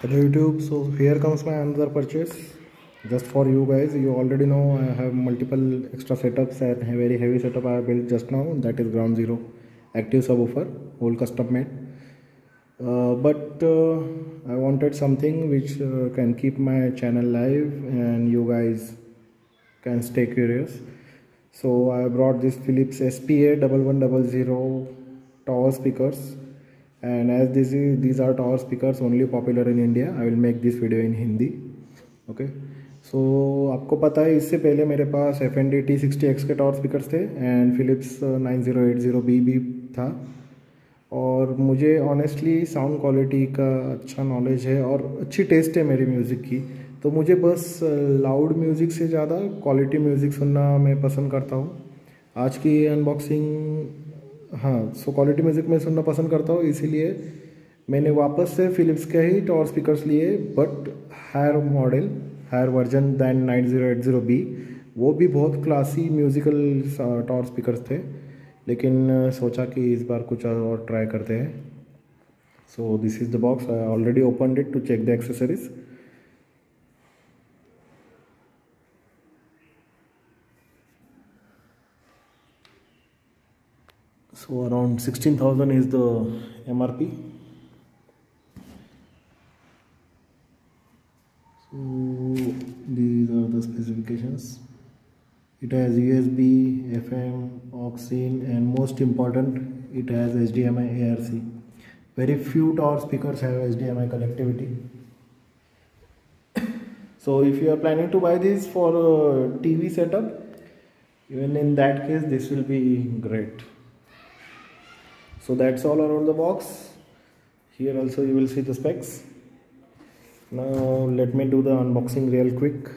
hello youtube. So here comes my another purchase. Just for you guys you already know i have multiple extra setups and a very heavy setup i built just now. That is ground zero. Active subwoofer whole custom made. Uh, but uh, i wanted something which uh, can keep my channel live and you guys can stay curious. So i brought this philips spa 1100 tower speakers and as this is, these are tower speakers only popular in India, I will make this video in Hindi okay so आपको पता है, इससे पहले मेरे पास F N D T sixty X के tower speakers थे and Philips nine zero eight zero B भी था। और मुझे ऑनेस्टली साउंड क्वालिटी का अच्छा नॉलेज है, और अच्छी टेस्ट है मेरी म्यूज़िक की। तो मुझे बस लाउड म्यूज़िक से ज़्यादा क्वालिटी म्यूज़िक सुनना मैं पसंद करता हूँ। आज की अनबॉक्सिंग हाँ सो क्वालिटी म्यूज़िक मैं सुनना पसंद करता हूँ, इसीलिए मैंने वापस से फिलिप्स के ही टॉवर स्पीकर्स लिए but higher model higher version than nine zero eight zero B वो भी बहुत क्लासी म्यूज़िकल टॉवर स्पीकर्स थे, लेकिन सोचा कि इस बार कुछ और ट्राई करते हैं। So this is the box I already open it to check the accessories so around 16000 is the mrp so these are the specifications. It has usb fm aux in and most important it has hdmi arc very few tower speakers have hdmi connectivity. So if you are planning to buy this for a tv setup even in that case this will be great so that's all around the box here also you will see the specs now let me do the unboxing real quick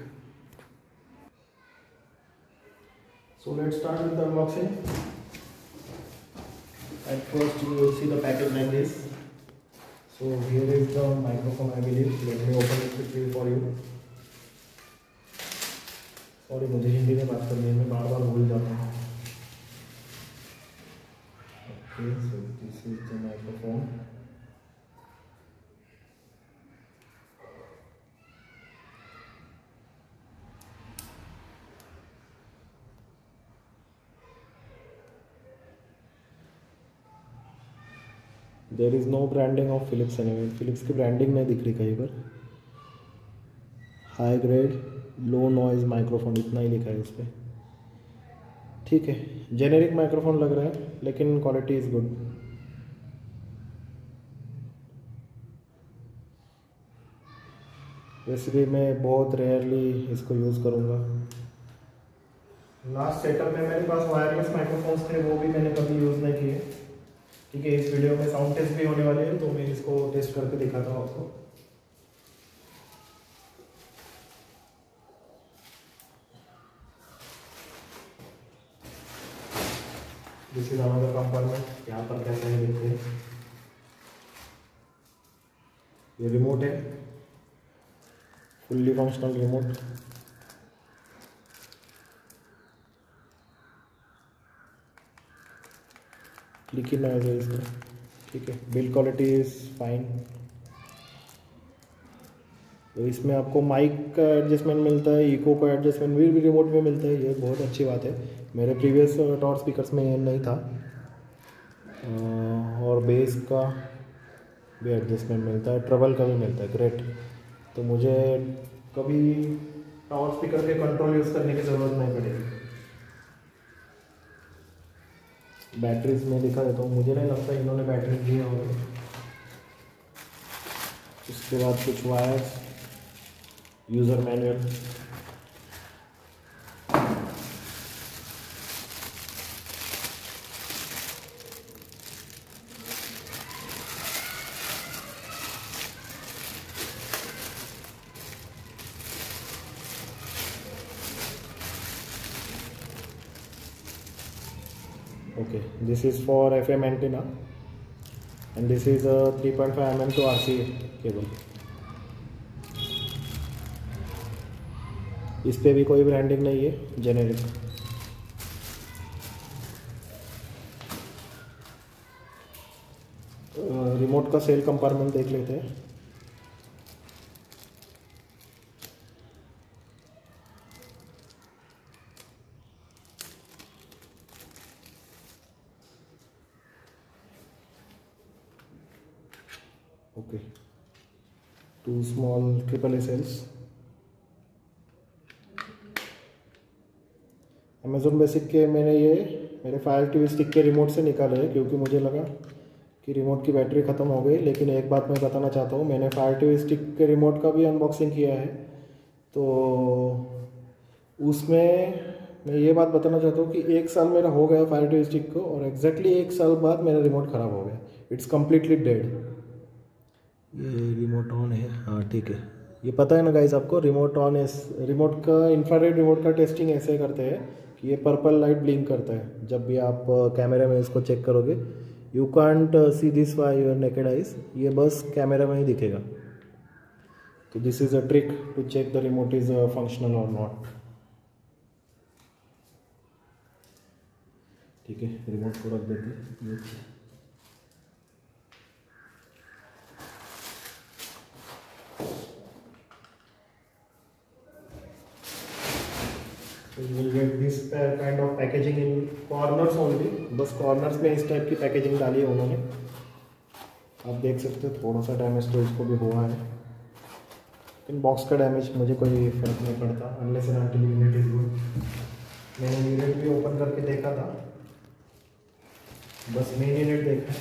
so let's start with the unboxing at first you will see the package like this so here is the microphone I believe let me open it quickly for you sorry मुझे हिंदी में बात करनी है मैं बार बार भूल जाता हूँ Okay so this is the microphone? There is no branding of Philips anyway Philips की ब्रांडिंग नहीं दिख रही कहीं पर। High grade low noise microphone इतना ही लिखा है इस पर ठीक है। जेनेरिक माइक्रोफोन लग रहा है, लेकिन क्वालिटी इज़ गुड वैसे भी मैं बहुत रेयरली इसको यूज़ करूँगा। लास्ट सेटअप में मेरे पास वायरलेस माइक्रोफोन्स थे, वो भी मैंने कभी यूज़ नहीं किए। ठीक है, इस वीडियो में साउंड टेस्ट भी होने वाले हैं तो मैं इसको टेस्ट करके दिखाता हूँ आपको। दिस इज़ अनदर कंपार्टमेंट यहाँ पर क्या है देखते हैं। ये रिमोट है। फुल्ली फंक्शनल रिमोट लिखी नॉइज़ ठीक है। बिल्ड क्वालिटी इज़ फाइन तो इसमें आपको माइक का एडजस्टमेंट मिलता है इको का एडजस्टमेंट भी, रिमोट में मिलता है ये बहुत अच्छी बात है। मेरे प्रीवियस टॉर स्पीकर्स में ये नहीं था। और बेस का भी एडजस्टमेंट मिलता है ट्रबल का भी मिलता है ग्रेट तो मुझे कभी टावर स्पीकर के कंट्रोल यूज़ करने की ज़रूरत नहीं पड़ेगी बैटरीज में दिखा देता हूँ मुझे नहीं लगता इन्होंने बैटरी दिए होंगे। उसके बाद कुछ wires user manual. Okay this is for FM antenna. And this is uh, a 3.5 mm to RCA cable. इस पर भी कोई ब्रांडिंग नहीं है जेनेरिक रिमोट का सेल कंपार्टमेंट देख लेते हैं। Okay two small triple A cells Amazon basic के मैंने ये, मेरे फायर टी स्टिक के रिमोट से निकाले हैं, क्योंकि मुझे लगा कि रिमोट की बैटरी ख़त्म हो गई, लेकिन एक बात मैं बताना चाहता हूँ, मैंने फायर टी स्टिक के रिमोट का भी अनबॉक्सिंग किया है। तो उसमें मैं ये बात बताना चाहता हूँ कि एक साल मेरा हो गया फायर टी स्टिक को, और एग्जैक्टली एक साल बाद मेरा रिमोट ख़राब हो गया। इट्स कम्प्लीटली डेड ये रिमोट ऑन है। हाँ ठीक है। ये पता है ना गाइस आपको? रिमोट ऑन है रिमोट का इंफ्रारेड रिमोट का टेस्टिंग ऐसे करते हैं। कि ये पर्पल लाइट ब्लिंक करता है। जब भी आप कैमरे में इसको चेक करोगे you can't see this with your naked eyes ये बस कैमरे में ही दिखेगा। तो this is a trick to check the remote is functional और नॉट ठीक है रिमोट को रख देते हैं। So you will get this kind of packaging in corners only. बस corners में इस टाइप की पैकेजिंग डाली है उन्होंने। आप देख सकते हो, थोड़ा सा डैमेज तो इसको भी हुआ है। लेकिन बॉक्स का डैमेज मुझे कोई फ़र्क नहीं पड़ता unless and until unit is good मैंने यूनिट भी ओपन करके देखा था। बस मेन यूनिट देखा।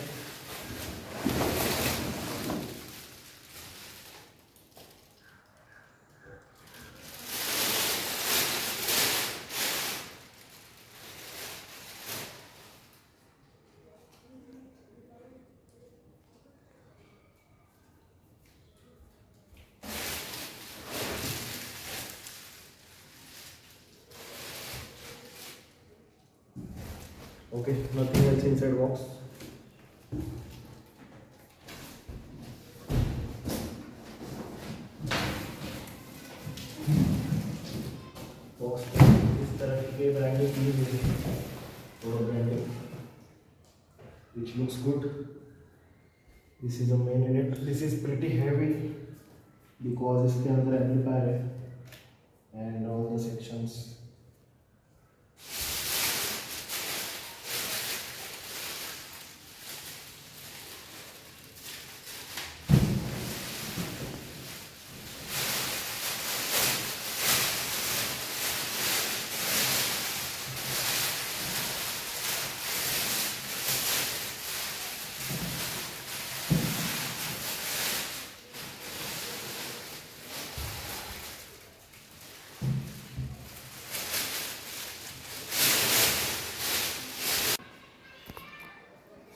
Okay nothing else inside box box इस है which looks good this is a main unit this is pretty heavy because इसके अंदर एम्पलीफायर है and all the sections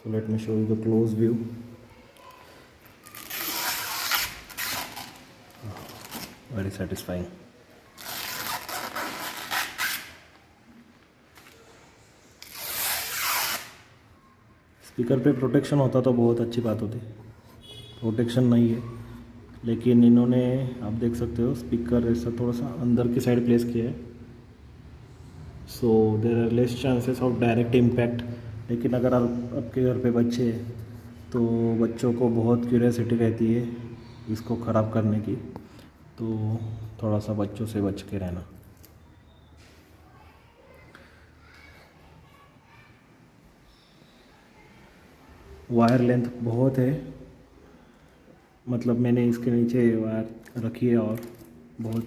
so let me show you the close view. Very satisfying. Speaker पे protection होता तो बहुत अच्छी बात होती। प्रोटेक्शन नहीं है। लेकिन इन्होंने, आप देख सकते हो स्पीकर ऐसा थोड़ा सा अंदर की साइड प्लेस किया है। So there are less chances of direct impact लेकिन अगर आप, आपके घर पे बच्चे तो बच्चों को बहुत क्यूरियसिटी रहती है इसको ख़राब करने की। तो थोड़ा सा बच्चों से बच के रहना। वायर लेंथ बहुत है। मतलब मैंने इसके नीचे वायर रखी है और बहुत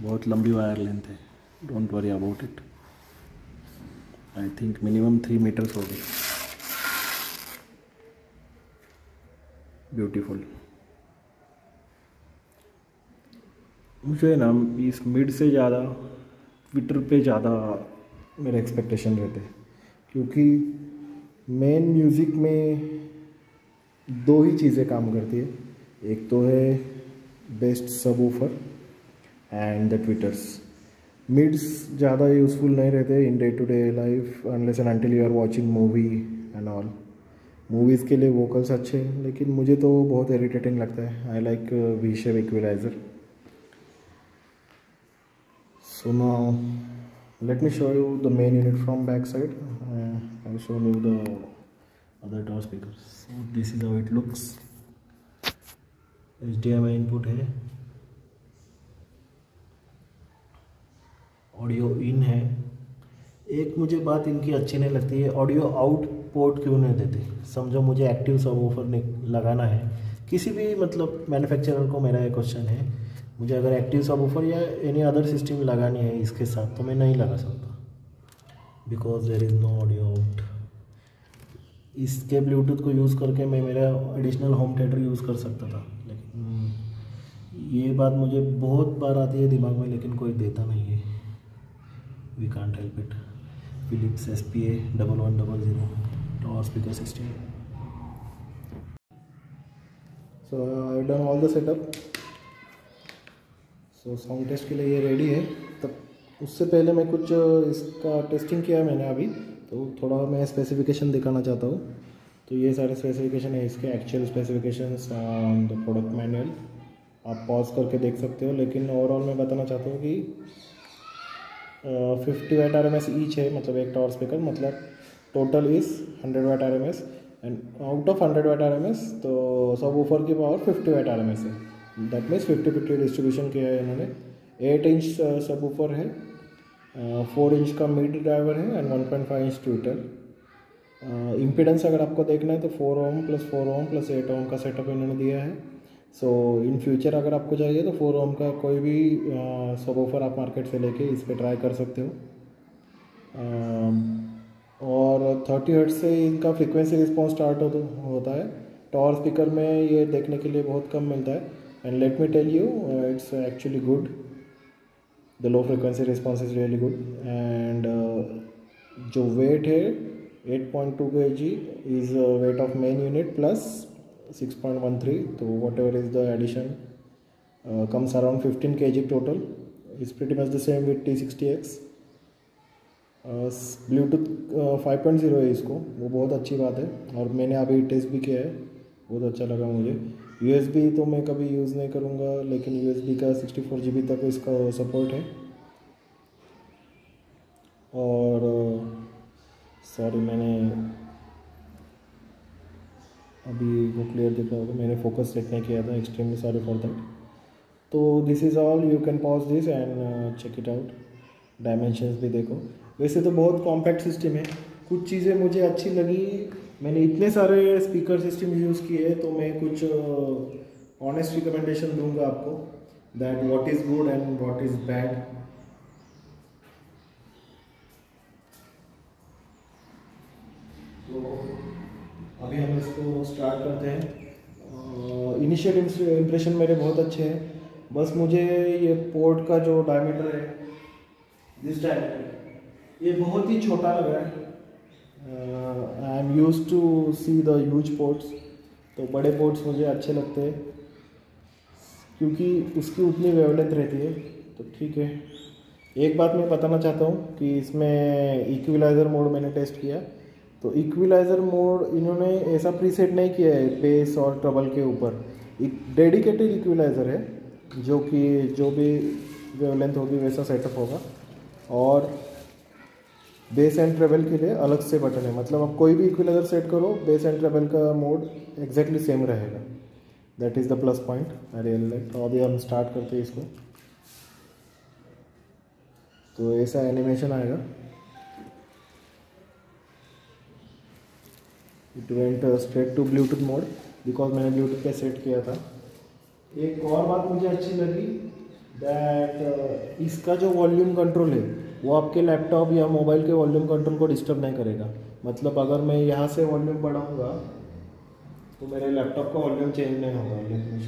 बहुत लंबी वायर लेंथ है। Don't worry about it I think minimum three metres हो गए ब्यूटीफुल मुझे ना इस मिड से ज़्यादा ट्विटर पे ज़्यादा मेरे एक्सपेक्टेशन रहते क्योंकि मेन म्यूज़िक में दो ही चीज़ें काम करती है। एक तो है best subwoofer and the tweeters mids ज़्यादा यूज़फुल नहीं रहते in day to day life unless and until you are watching movie and all movies के लिए वोकल्स अच्छे हैं लेकिन मुझे तो बहुत इरिटेटिंग लगता है। I like V shape equalizer so now let me show you the main unit from back side uh, i'll show you the other door speakers. So this is how it looks. Hdmi input है। Audio in है। एक मुझे बात इनकी अच्छी नहीं लगती है, ऑडियो आउट पोर्ट क्यों नहीं देते? समझो मुझे एक्टिव सब ऑफ़र लगाना है। किसी भी मतलब मैन्युफैक्चरर को मेरा एक क्वेश्चन है, मुझे अगर एक्टिव सब ऑफ़र या एनी अदर सिस्टम लगानी है इसके साथ तो मैं नहीं लगा सकता। Because there is no audio out इसके ब्लूटूथ को यूज़ करके मैं मेरा एडिशनल होम थिएटर यूज़ कर सकता था, लेकिन ये बात मुझे बहुत बार आती है दिमाग में, लेकिन कोई देता नहीं है। S P A double one double zero tower speaker system so I done all the setup so sound test के लिए ये रेडी है. तब उससे पहले मैं कुछ इसका टेस्टिंग किया मैंने अभी। तो थोड़ा मैं स्पेसिफिकेशन दिखाना चाहता हूँ। तो ये सारे स्पेसिफिकेशन है इसके actual specification the product manual आप पॉज करके देख सकते हो, लेकिन ओवरऑल मैं बताना चाहता हूँ कि fifty watt R M S each है मतलब एक टावर स्पीकर मतलब total is hundred watt R M S and out of hundred watt R M S तो सब ऊपर की power fifty watt R M S है। That means fifty fifty distribution किया है इन्होंने। एट इंच सब ऊपर है फोर इंच का मिड ड्राइवर है and one point five inch tweeter impedance अगर आपको देखना है तो four ohm plus four ohm plus eight ohm का सेटअप इन्होंने दिया है। सो इन फ्यूचर अगर आपको चाहिए तो फोर ओम का कोई भी सब ऑफ़र आप मार्केट से लेके इस पर ट्राई कर सकते हो। और थर्टी हर्ट से इनका फ्रीक्वेंसी रिस्पॉन्स स्टार्ट हो, होता है। टॉवर स्पीकर में ये देखने के लिए बहुत कम मिलता है। And let me tell you it's actually good the low frequency response is really good and जो वेट है 8.2 point two K G is weight of main unit plus 6.13 so whatever is the addition uh, comes around 15 kg total. It's pretty much the same with T60X Bluetooth five point zero है इसको वो बहुत अच्छी बात है और मैंने अभी टेस्ट भी किया है बहुत अच्छा लगा मुझे। USB तो मैं कभी यूज़ नहीं करूँगा लेकिन USB का सिक्सटी फोर जी तक इसका सपोर्ट है। और सॉरी मैंने अभी वो क्लियर दिख रहा होगा। मैंने फोकस नहीं किया था एक्सट्रीमली सॉरी फॉर दैट तो this is all you can pause this and check it out dimensions भी देखो। वैसे तो बहुत कॉम्पैक्ट सिस्टम है। कुछ चीज़ें मुझे अच्छी लगी। मैंने इतने सारे स्पीकर सिस्टम यूज़ किए तो मैं कुछ ऑनेस्ट uh, रिकमेंडेशन दूँगा आपको that what is good and what is bad अभी हम इसको स्टार्ट करते हैं। इनिशियल इम्प्रेशन मेरे बहुत अच्छे हैं। बस मुझे ये पोर्ट का जो डायमीटर है दिस डायमीटर ये बहुत ही छोटा लग रहा है। I am use to see the use ports तो बड़े पोर्ट्स मुझे अच्छे लगते हैं। क्योंकि उसकी उतनी वेवलेंथ रहती है तो ठीक है। एक बात मैं बताना चाहता हूँ कि इसमें इक्विलाइज़र मोड मैंने टेस्ट किया। तो इक्विलाइज़र मोड इन्होंने ऐसा प्रीसेट नहीं किया है बेस और ट्रबल के ऊपर। एक डेडिकेटेड इक्विलाइज़र है, जो कि जो भी वेवलेंथ होगी वैसा सेटअप होगा। और बेस एंड ट्रेवल के लिए अलग से बटन है। मतलब आप कोई भी इक्विलाइज़र सेट करो बेस एंड ट्रेवल का मोड एग्जैक्टली सेम रहेगा। That is the plus point I real like अभी हम स्टार्ट करते हैं इसको। तो ऐसा एनिमेशन आएगा। It went straight to Bluetooth mode because मैंने ब्लूटूथ पे सेट किया था। एक और बात मुझे अच्छी लगी दैट uh, इसका जो वॉल्यूम कंट्रोल है वो आपके लैपटॉप या मोबाइल के वॉल्यूम कंट्रोल को डिस्टर्ब नहीं करेगा। मतलब अगर मैं यहाँ से वॉल्यूम बढ़ाऊँगा तो मेरे लैपटॉप का वॉल्यूम चेंज नहीं होगा। लेकिन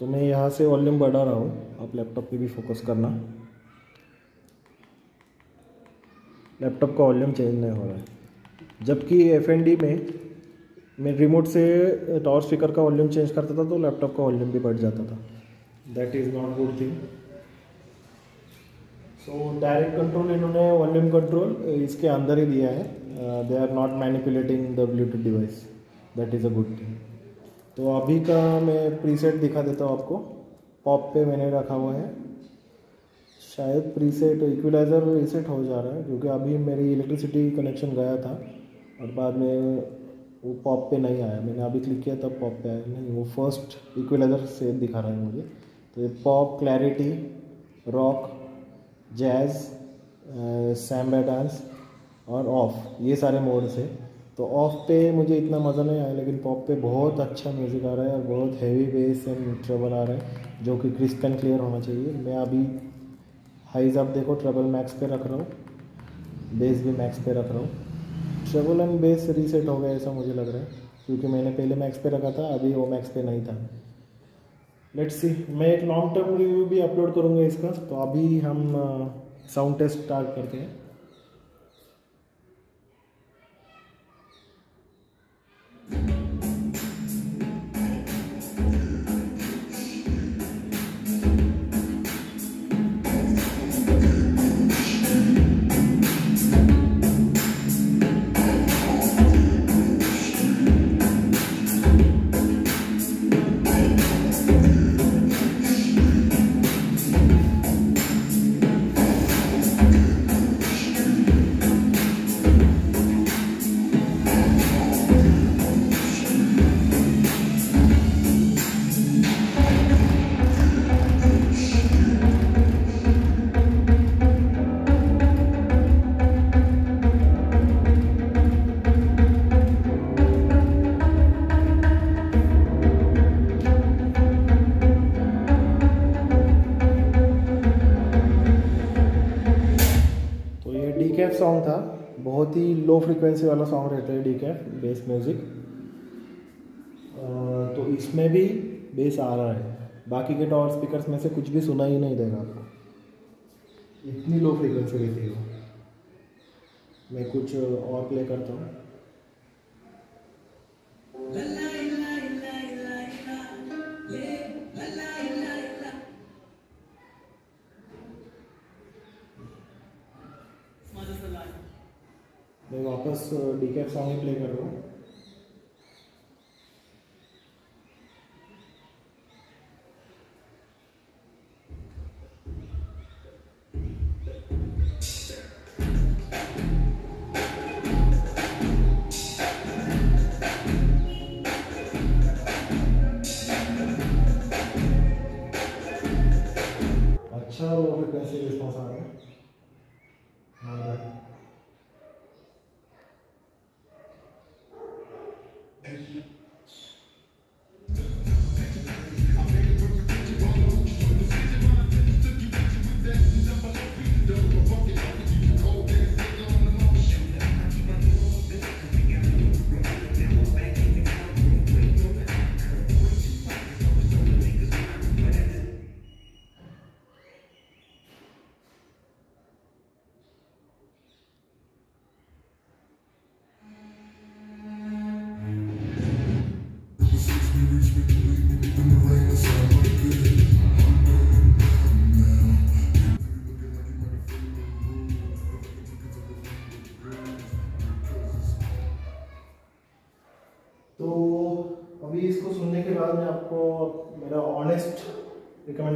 तो मैं यहाँ से वॉल्यूम बढ़ा रहा हूँ। आप लैपटॉप पे भी फोकस करना। लैपटॉप का वॉल्यूम चेंज नहीं हो रहा है। जबकि एफ़ एन डी में मैं रिमोट से टॉवर स्पीकर का वॉल्यूम चेंज करता था तो लैपटॉप का वॉल्यूम भी बढ़ जाता था। That is not good thing so direct control इन्होंने वॉल्यूम कंट्रोल इसके अंदर ही दिया है। They are not manipulating the Bluetooth device that is a good thing तो अभी का मैं प्रीसेट दिखा देता हूँ आपको। पॉप पे मैंने रखा हुआ है। शायद प्रीसेट इक्विलाइज़र रीसेट हो जा रहा है, क्योंकि अभी मेरी इलेक्ट्रिसिटी कनेक्शन गया था, और बाद में वो पॉप पे नहीं आया। मैंने अभी क्लिक किया, तब पॉप पे आया। नहीं, वो फ़र्स्ट इक्विलाइज़र से दिखा रहा है मुझे। तो ये pop clarity rock jazz samba dance और ऑफ़ ये सारे मोड्स है। तो ऑफ़ पे मुझे इतना मज़ा नहीं आया, लेकिन पॉप पे बहुत अच्छा म्यूज़िक आ रहा है और बहुत हैवी बेस एंड ट्रबल आ रहा है, जो कि क्रिस्प एंड क्लियर होना चाहिए। मैं अभी हाइज आप देखो ट्रबल मैक्स पे रख रहा हूँ बेस भी मैक्स पे रख रहा हूँ। ट्रबल एंड बेस रीसेट हो गया ऐसा मुझे लग रहा है, क्योंकि मैंने पहले मैक्स पे रखा था, अभी वो मैक्स पे नहीं था। लेट्स सी मैं एक लॉन्ग टर्म रिव्यू भी अपलोड करूँगा इसका तो अभी हम साउंड टेस्ट स्टार्ट करते हैं। बहुत ही लो फ्रिक्वेंसी वाला सॉन्ग रहता है डी कैफ बेस म्यूज़िक तो इसमें भी बेस आ रहा है बाकी के टॉवर स्पीकर्स में से कुछ भी सुना ही नहीं देगा आपको इतनी लो फ्रिक्वेंसी रहती है मैं कुछ और प्ले करता हूँ मैं वापस डी कैप सॉन्ग ही प्ले कर रहा हूँ।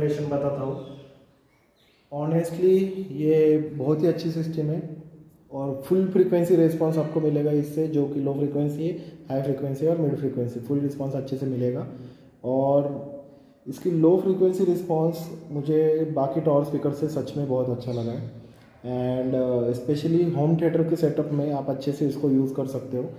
रिकमेंडेशन बताता हूँ। ऑनेस्टली ये बहुत ही अच्छी सिस्टम है और फुल फ्रीक्वेंसी रिस्पांस आपको मिलेगा इससे, जो कि लो फ्रीक्वेंसी है हाई फ्रीक्वेंसी और मिड फ्रीक्वेंसी फुल रिस्पांस अच्छे से मिलेगा। और इसकी लो फ्रीक्वेंसी रिस्पांस मुझे बाकी टॉवर स्पीकर से सच में बहुत अच्छा लगा है। एंड स्पेशली होम थिएटर के सेटअप में आप अच्छे से इसको यूज़ कर सकते हो।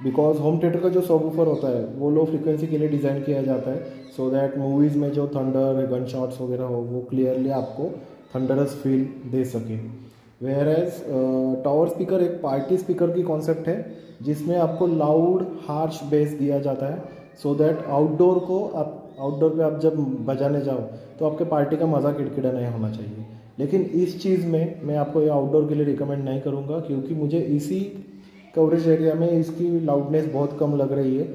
बिकॉज़ होम थिएटर का जो सब ऊपर होता है, वो लो फ्रिक्वेंसी के लिए डिज़ाइन किया जाता है सो दैट मूवीज़ में जो थंडर गन शॉट्स वगैरह हो, वो क्लियरली आपको थंडरस फील दे सके। वेयर एज टावर स्पीकर एक पार्टी स्पीकर की कॉन्सेप्ट है, जिसमें आपको लाउड हार्श बेस दिया जाता है सो दैट आउटडोर को आप आउटडोर पे आप जब बजाने जाओ तो आपके पार्टी का मज़ा किड़किड़ा नहीं होना चाहिए। लेकिन इस चीज़ में मैं आपको ये आउटडोर के लिए रिकमेंड नहीं करूँगा, क्योंकि मुझे इसी कवरेज एरिया में इसकी लाउडनेस बहुत कम लग रही है।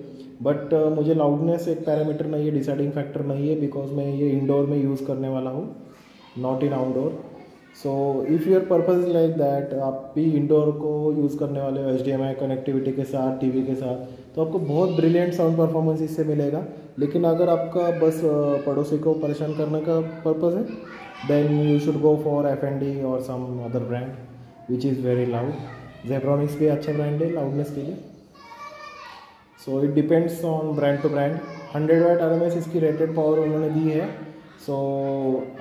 बट uh, मुझे लाउडनेस एक पैरामीटर नहीं है डिसाइडिंग फैक्टर नहीं है बिकॉज़ मैं ये इंडोर में यूज़ करने वाला हूँ not in outdoor so if your purpose like that आप भी इंडोर को यूज़ करने वाले हो HDMI कनेक्टिविटी के साथ टीवी के साथ तो आपको बहुत ब्रिलियंट साउंड परफॉर्मेंस इससे मिलेगा। लेकिन अगर आपका बस पड़ोसी को परेशान करने का पर्पज़ है then you should go for F N D और some other brand which is very loud Zebronics भी अच्छा ब्रांड है लाउडनेस के लिए। So it depends on brand to brand hundred watt or इसकी रेटेड पावर उन्होंने दी है। सो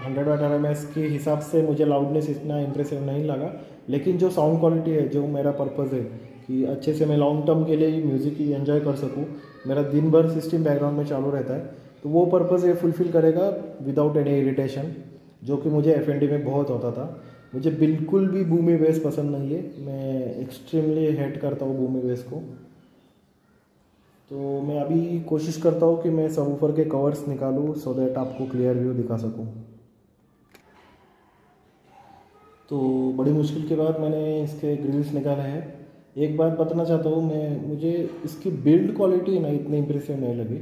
हंड्रेड वाट आर के हिसाब से मुझे लाउडनेस इतना इंप्रेसिव नहीं लगा। लेकिन जो साउंड क्वालिटी है, जो मेरा पर्पज़ है, कि अच्छे से मैं लॉन्ग टर्म के लिए म्यूज़िक एंजॉय कर सकूँ, मेरा दिन भर सिस्टम बैकग्राउंड में चालू रहता है तो वो पर्पज़ ये फुलफ़िल करेगा विदाउट एनी इरिटेशन जो कि मुझे एफएनडी में बहुत होता था। मुझे बिल्कुल भी बूमी बेस पसंद नहीं है। मैं एक्सट्रीमली हेट करता हूँ बूमी बेस को। तो मैं अभी कोशिश करता हूँ कि मैं सब ऊपर के कवर्स निकालूँ सो दैट आपको क्लियर व्यू दिखा सकूँ। तो बड़ी मुश्किल के बाद मैंने इसके ग्रिल्स निकाले हैं। एक बात बताना चाहता हूँ, मैं, मुझे इसकी बिल्ड क्वालिटी ना इतनी इम्प्रेसिव नहीं लगी।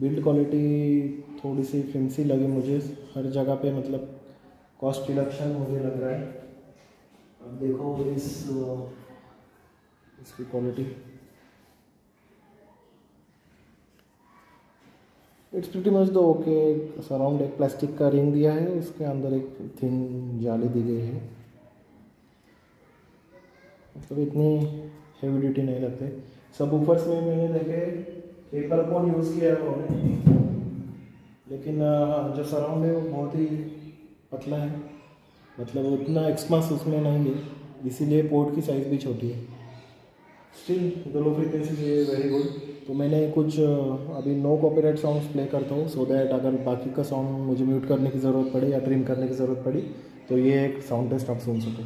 बिल्ड क्वालिटी थोड़ी सी फिंसी लगी मुझे, हर जगह पे मतलब कॉस्ट रिडक्शन मुझे लग रहा है। अब देखो इस, इसकी quality it's pretty much though okay surround एक प्लास्टिक का रिंग दिया है, उसके अंदर एक थिन जाली दी गई है। मतलब इतनी हेवी ड्यूटी नहीं लगते। सब ऊपर में मैंने देखे पेपर कौन यूज़ किया है उन्होंने? लेकिन जो सराउंड है वो बहुत ही पतला है। मतलब उतना एक्समास उसमें नहीं है। इसीलिए पोर्ट की साइज़ भी छोटी है। Still the low frequency is very good तो मैंने कुछ अभी नो कॉपीराइट सॉन्ग्स प्ले करता हूँ सो दैट अगर बाकी का सॉन्ग मुझे म्यूट करने की ज़रूरत पड़ी या ट्रिम करने की ज़रूरत पड़ी तो ये एक साउंड टेस्ट आप सुन सको।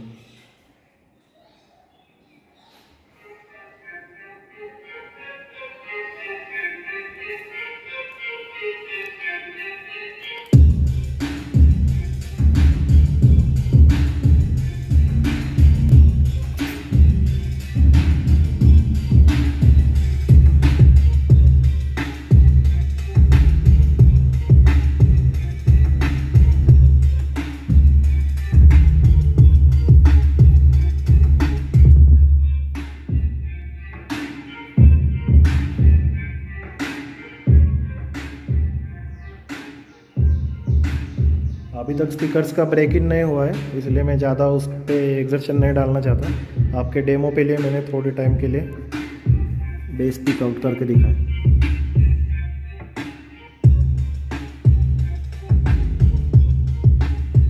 अभी तक स्पीकर्स का ब्रेक इन नहीं हुआ है, इसलिए मैं ज़्यादा उस पर एग्जर्शन नहीं डालना चाहता। आपके डेमो पे लिए मैंने थोड़े टाइम के लिए बेस पिक आउट करके दिखाया।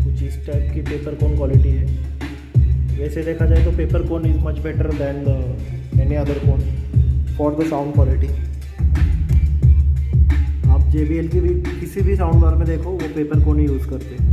कुछ इस टाइप की पेपर कौन क्वालिटी है। वैसे देखा जाए तो paper cone is much better than any other cone for the sound quality जे की भी किसी भी साउंड बार में देखो, वो पेपर को नहीं यूज़ करते।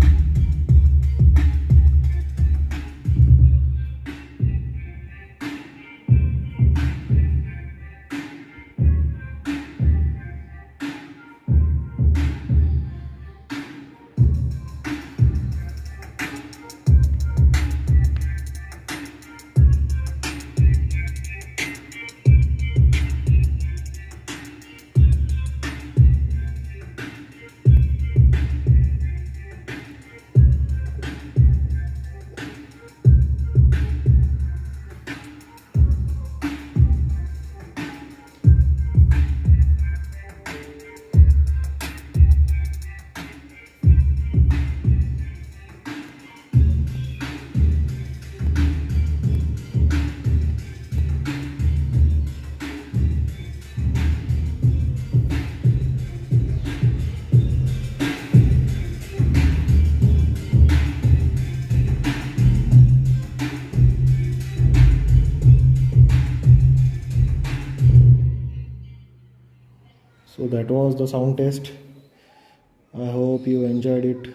That was the sound test. I hope you enjoyed it.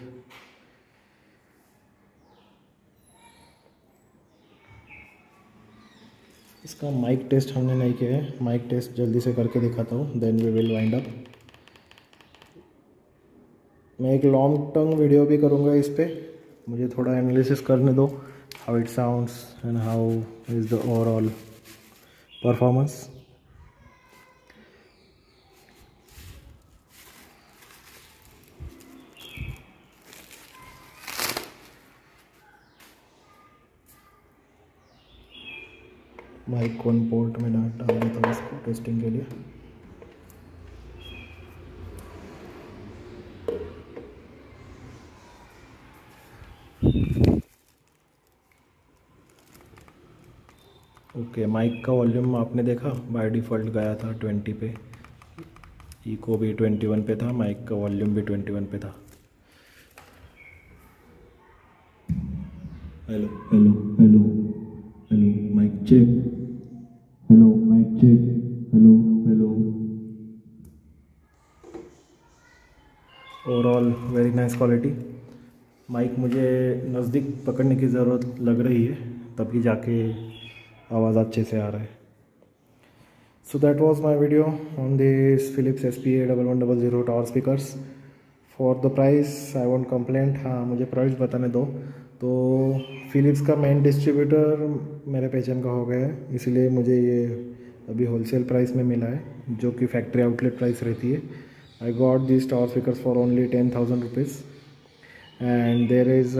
इसका माइक टेस्ट हमने नहीं किया है। माइक टेस्ट जल्दी से करके दिखाता हूँ then we will wind up मैं एक लॉन्ग टर्म वीडियो भी करूँगा इस पर मुझे थोड़ा एनालिसिस करने दो how it sounds and how is the overall performance mic one port में डाल देता हूँ उसको टेस्टिंग के लिए। ओके okay, माइक का वॉल्यूम आपने देखा? बाय डिफ़ॉल्ट गया था ट्वेंटी पे। इको भी ट्वेंटी वन पे था माइक का वॉल्यूम भी ट्वेंटी वन पे था। Hello hello hello hello mic check very nice quality. Mic मुझे नज़दीक पकड़ने की ज़रूरत लग रही है, तभी जाके आवाज़ अच्छे से आ रहा है। So that was my video on this Philips S P A double one double zero tower speakers for the price I won't complaint हाँ मुझे प्राइस बताने दो। तो फिलिप्स का मेन डिस्ट्रीब्यूटर मेरे पहचान का हो गया है, इसलिए मुझे ये अभी होलसेल प्राइस में मिला है, जो कि फैक्ट्री आउटलेट प्राइस रहती है। I got this tower speakers for only ten thousand rupees and there is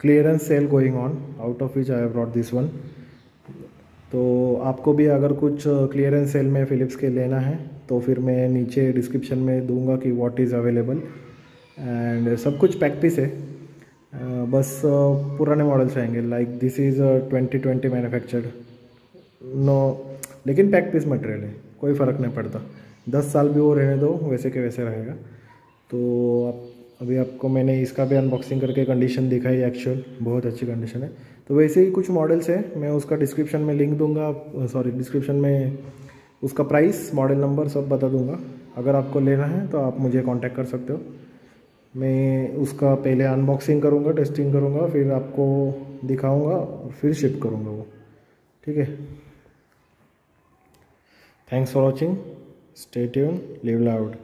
clearance sale going on out of which I have brought this one तो आपको भी अगर कुछ क्लियरेंस सेल में फ़िलिप्स के लेना है तो फिर मैं नीचे डिस्क्रिप्शन में दूँगा कि व्हाट इज़ अवेलेबल एंड सब कुछ पैक पीस है. बस पुराने मॉडल्स आएँगे. Like this is twenty twenty manufactured no लेकिन पैक पीस मटेरियल है. कोई फ़र्क नहीं पड़ता. दस साल भी वो रहने दो, वैसे के वैसे रहेगा। तो आप, अभी आपको मैंने इसका भी अनबॉक्सिंग करके कंडीशन दिखाई एक्चुअल बहुत अच्छी कंडीशन है। तो वैसे ही कुछ मॉडल्स है, मैं उसका डिस्क्रिप्शन में लिंक दूँगा सॉरी डिस्क्रिप्शन में उसका प्राइस मॉडल नंबर सब बता दूँगा। अगर आपको लेना है तो आप मुझे कांटेक्ट कर सकते हो। मैं उसका पहले अनबॉक्सिंग करूँगा टेस्टिंग करूँगा, फिर आपको दिखाऊँगा, फिर शिप करूँगा वो। ठीक है? Thanks for watching stay tune live loud